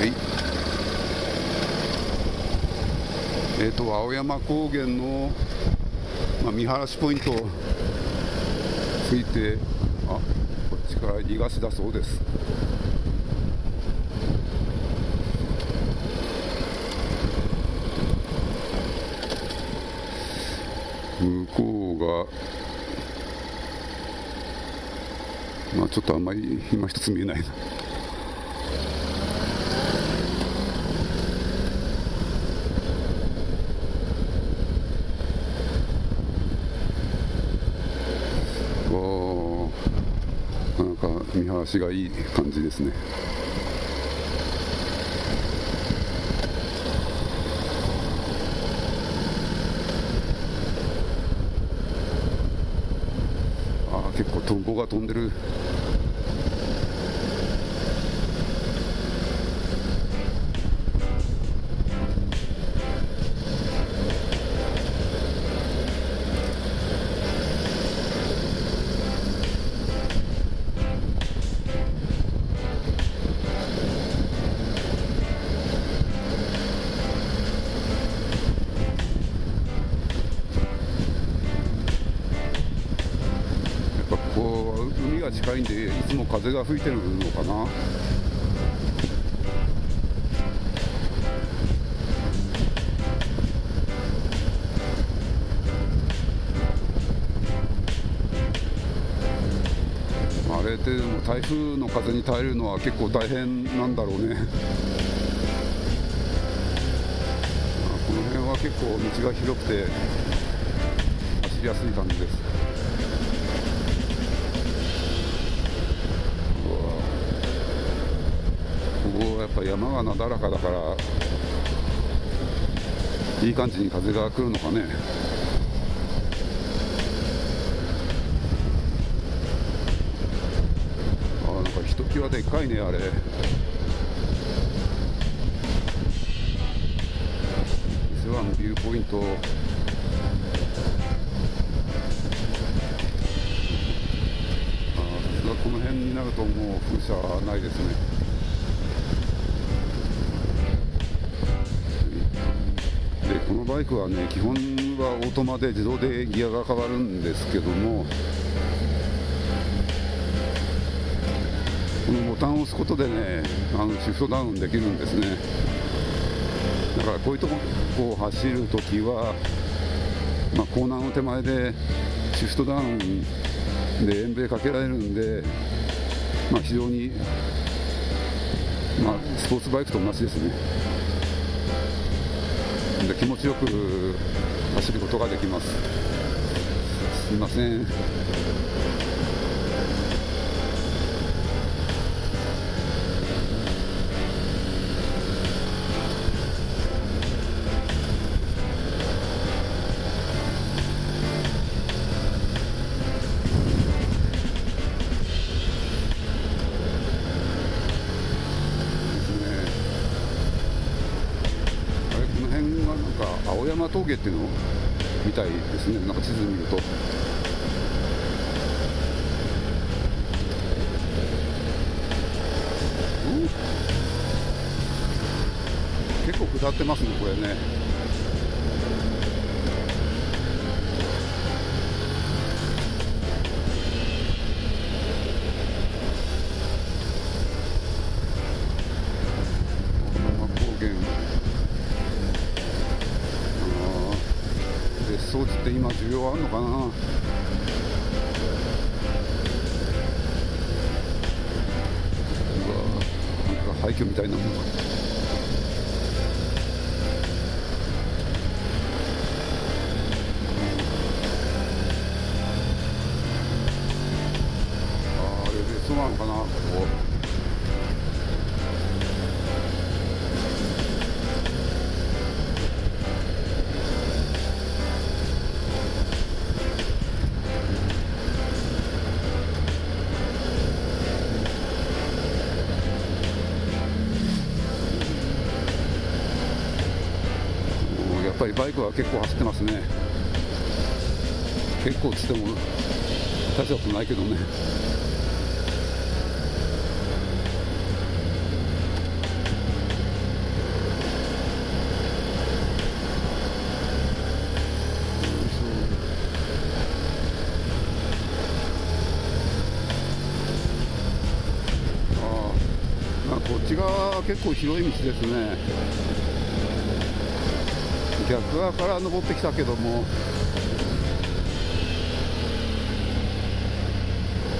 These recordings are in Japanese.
はい。えーと、青山高原の、まあ、見晴らしポイントをついてあこっちから逃がしだそうです。向こうがまあちょっとあんまり今一つ見えないなおなんか見晴らしがいい感じですね。あ結構トンボが飛んでる。近いんでいつも風が吹いてるのかな。あれってでも台風の風に耐えるのは結構大変なんだろうね。この辺は結構道が広くて走りやすい感じですうわここはやっぱ山がなだらかだからいい感じに風が来るのかね。あなんかひときわでっかいねあれ。伊勢湾のビューポイント。あさすがこの辺になるともう風車はないですね。バイクはね基本はオートマで自動でギアが変わるんですけどもこのボタンを押すことでねあのシフトダウンできるんですね。だからこういうとこを走るときは、まあ、コーナーの手前でシフトダウンで円米かけられるんで、まあ、非常に、まあ、スポーツバイクと同じですね。で気持ちよく走ることができます。すみません。峠っていうのみたいですね。なんか地図見ると。結構下ってますねこれね。って今需要あるのかな？うわなんか廃墟みたいなもんバイクは結構走ってますね。結構つっても大したことないけどね。ああ、あ、こっち側は結構広い道ですね。逆側から登ってきたけども。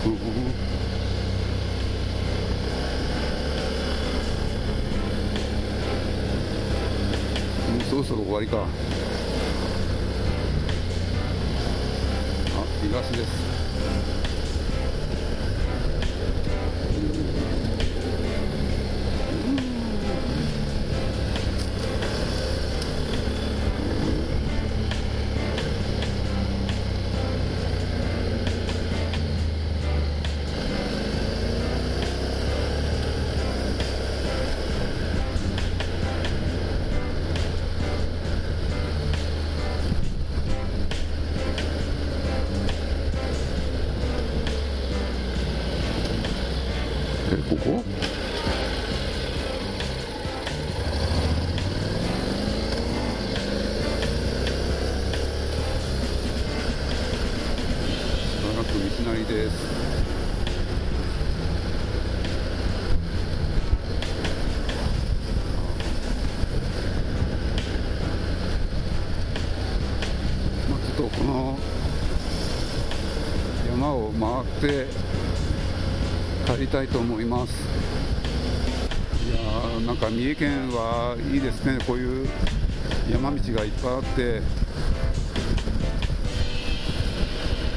うん。もうそろそろ終わりか。あ東です。りです。まあちょっとこの山を回って帰りたいと思います。いやなんか三重県はいいですね。こういう山道がいっぱいあって。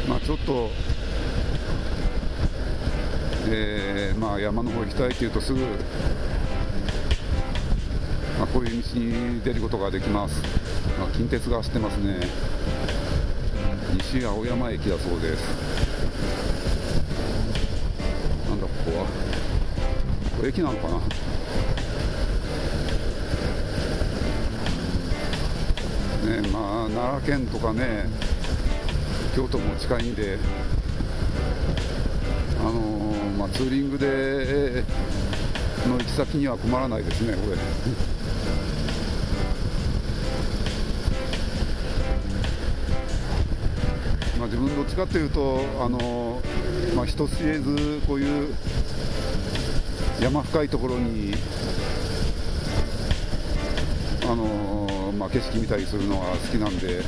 まあちょっとえーまあ山の方行きたいというとすぐ、まあ、こういう道に出ることができます、まあ、近鉄が走ってますね。西青山駅だそうです。なんだここは。これ駅なのかな。ねまあ奈良県とかね京都も近いんであのまあ、ツーリングでの行き先には困らないですねこれまあ自分どっちかっていうとあのまあ人知れずこういう山深いところにあのまあ、景色見たりするのが好きなんで、ね、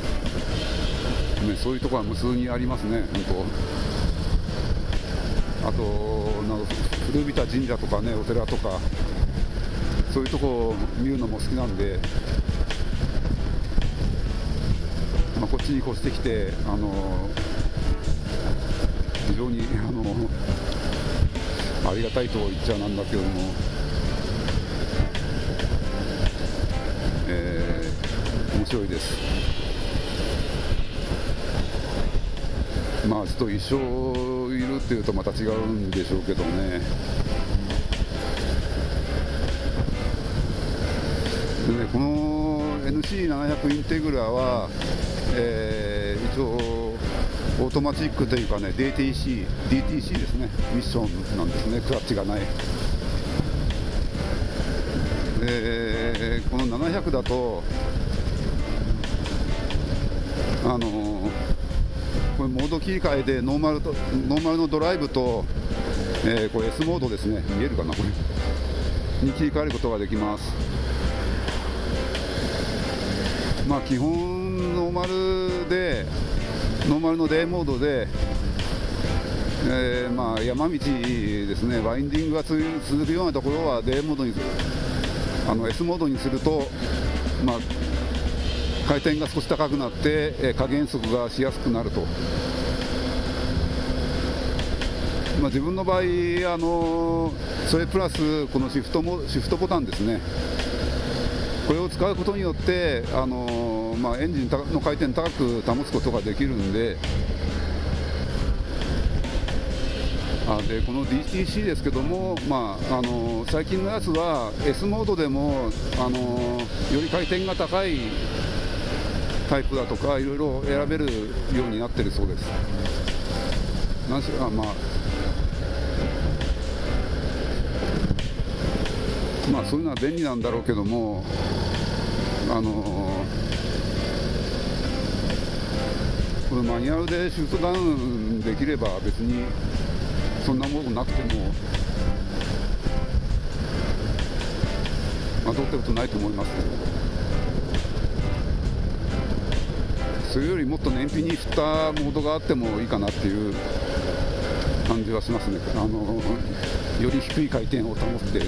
そういうところは無数にありますね、本当。あとなんか古びた神社とかね、お寺とか、そういうとこを見るのも好きなんで、まあ、こっちに越してきて、あの非常にあのありがたいと言っちゃなんだけども。えー面白いです。まあちょっと一生いるっていうとまた違うんでしょうけどね。でねこの NC700 インテグラは、えー一応オートマチックというかね DCT、DCT ですね、ミッションなんですね、クラッチがない。でこの700だとあのーこれモード切り替えでノーマルとノーマルのドライブと、えーこれ S モードですね。見えるかなこれ。に切り替えることができます。まあ基本ノーマルでノーマルの D モードでえーまあ山道ですね、ワインディングが続くようなところは D モードにあの S モードにすると、まあ、回転が少し高くなって、え加減速がしやすくなると。まあ、自分の場合、あのそれプラスこのシフトもシフトボタンですね、これを使うことによって、あのまあ、エンジンの回転高く保つことができるんで、あでこの DTC ですけども、まあ、あの最近のやつは S モードでもあのより回転が高いタイプだとかいろいろ選べるようになってるそうです。なんしあまあまあそういうのは便利なんだろうけどもあのこのマニュアルでシュートダウンできれば別にそんなものなくてもまあ、どうってことないと思いますけど、それよりもっと燃費に振ったモードがあってもいいかなっていう感じはしますね、あのより低い回転を保ってね。